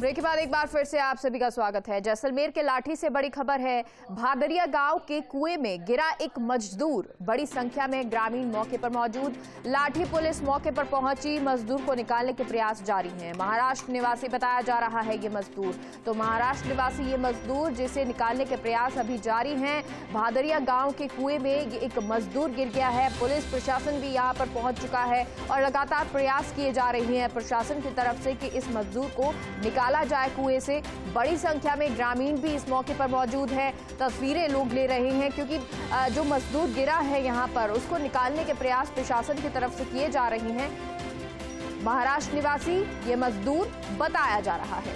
Break के बाद एक बार फिर से आप सभी का स्वागत है। जैसलमेर के लाठी से बड़ी खबर है, भादरिया गाँव के कुएँ में गिरा एक मजदूर। बड़ी संख्या में ग्रामीण मौके पर मौजूद। लाठी पुलिस मौके पर पहुँची, मजदूर को निकालने के प्रयास जारी हैं। महाराष्ट्र निवासी बताया जा रहा है, ये मजदूर। तो महाराष्ट्र निवासी ये मजदूर, जिसे निकालने के प्रयास अभी जारी है, भादरिया गाँव के कुएँ में एक मजदूर गिर गया है। पुलिस प्रशासन भी यहाँ पर पहुँच चुका है और लगातार प्रयास किए जा रहे हैं प्रशासन की तरफ़ से कि इस मजदूर को निकाल निकाला जाए कुएँ से। बड़ी संख्या में ग्रामीण भी इस मौके पर मौजूद है। तस्वीरें लोग ले रहे हैं क्योंकि जो मजदूर गिरा है यहाँ पर, उसको निकालने के प्रयास प्रशासन की तरफ़ से किए जा रहे हैं। महाराष्ट्र निवासी, ये मजदूर बताया जा रहा है।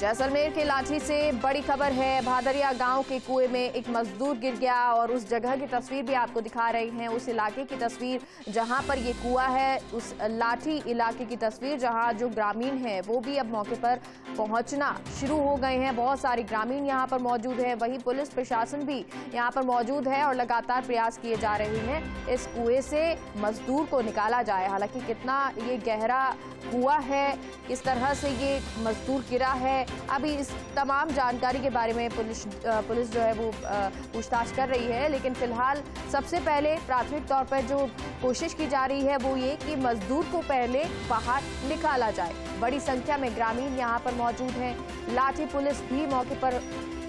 जैसलमेर के लाठी से बड़ी खबर है। भादरिया गाँव के कुएँ में एक मजदूर गिर गया और उस जगह की तस्वीर भी आपको दिखा रही हैं। उस इलाके की तस्वीर जहाँ पर ये कुआ है, उस लाठी इलाके की तस्वीर जहाँ जो ग्रामीण है, वो भी अब मौके पर पहुँचना शुरू हो गए हैं। बहुत सारे ग्रामीण यहाँ पर मौजूद है, वहीं पुलिस प्रशासन भी यहाँ पर मौजूद है और लगातार प्रयास किए जा रहे हैं इस कुएँ से मजदूर को निकाला जाए। हालाँकि कितना ये गहरा कुआ है, किस तरह से ये मजदूर गिरा है अभी इस तमाम जानकारी के बारे में पुलिस पुलिस जो है वो पूछताछ कर रही है, लेकिन फ़िलहाल सबसे पहले प्राथमिक तौर पर जो कोशिश की जा रही है वो ये कि मजदूर को पहले बाहर निकाला जाए। बड़ी संख्या में ग्रामीण यहाँ पर मौजूद हैं। लाठी पुलिस भी मौके पर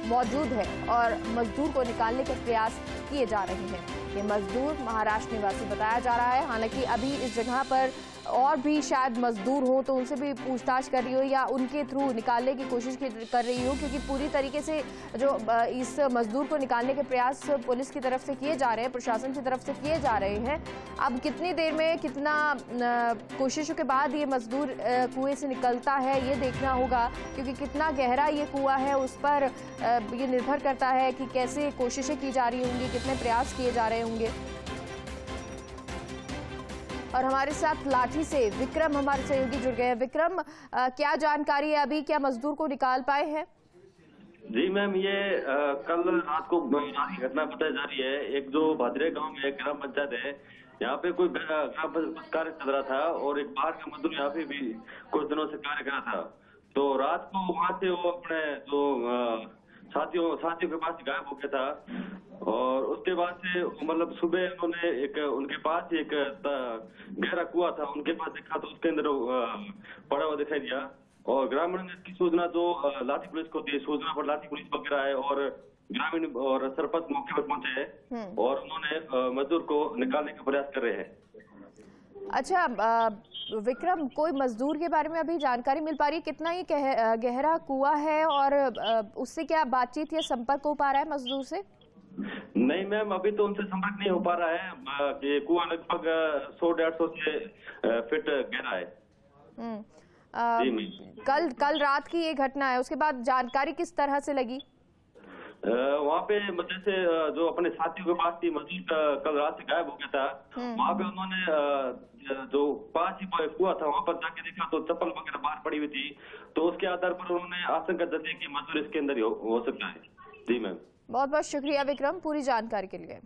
मौजूद है और मजदूर को निकालने के प्रयास किए जा रहे हैं। ये मजदूर महाराष्ट्र निवासी बताया जा रहा है। हालाँकि अभी इस जगह पर और भी शायद मजदूर हो तो उनसे भी पूछताछ कर रही हो या उनके थ्रू निकालने की कोशिश कर रही हो, क्योंकि पूरी तरीके से जो इस मजदूर को निकालने के प्रयास पुलिस की तरफ़ से किए जा रहे हैं, प्रशासन की तरफ़ से किए जा रहे हैं। अब कितनी देर में, कितना कोशिशों के बाद ये मजदूर कुएँ से निकलता है, ये देखना होगा, क्योंकि कितना गहरा ये कुआ है, उस पर ये निर्भर करता है कि कैसे कोशिशें की जा रही होंगी, कितने प्रयास किए जा रहे होंगे। और हमारे साथ लाठी से विक्रम हमारे सहयोगी जुड़ गए हैं। विक्रम आ, क्या जानकारी है अभी? क्या मजदूर को निकाल पाए हैं? जी मैम ये आ, कल रात को घटना बताई जा रही है। एक जो भादरे गाँव में एक ग्राम पंचायत है यहाँ पे कोई ग्राम कार्य चल रहा था और एक बाहर का मजदूर यहाँ पे भी कुछ दिनों से कार्य कर रहा था। तो रात को वहाँ से वो अपने जो साथियों साथियों के पास गायब हो गया था। और उसके बाद से मतलब सुबह उन्होंने एक उनके पास एक गहरा कुआ था उनके पास देखा तो उसके अंदर पड़ा हुआ दिखाई दिया। और ग्रामीण ने इसकी सूचना जो लाठी पुलिस को दी। सूचना पर लाठी पुलिस वगैरह है और ग्रामीण और सरपंच मौके पर पहुँचे। हैं हम्म। और उन्होंने मजदूर को निकालने का प्रयास कर रहे हैं। अच्छा विक्रम कोई मजदूर के बारे में अभी जानकारी मिल पा रही है? कितना ये गहरा कुआ है और उससे क्या बातचीत या संपर्क हो पा रहा है मजदूर से? नहीं मैम अभी तो उनसे संपर्क नहीं हो पा रहा है। कि कुआ लगभग सौ डेढ़ सौ से फिट गहरा है। हम्म, कल कल रात की ये घटना है। उसके बाद जानकारी किस तरह से लगी? वहाँ पे जैसे जो अपने साथियों के पास थी मजदूर कल रात से गायब हो गया था। हम्म। वहाँ पे उन्होंने जो पास ही हुआ था वहाँ पर जाके देखा तो चप्पल वगैरह बाहर पड़ी हुई थी। तो उसके आधार पर उन्होंने आशंका जताई कि मजदूर इसके अंदर ही हो, हो सकता है। जी मैम। बहुत बहुत शुक्रिया विक्रम पूरी जानकारी के लिए।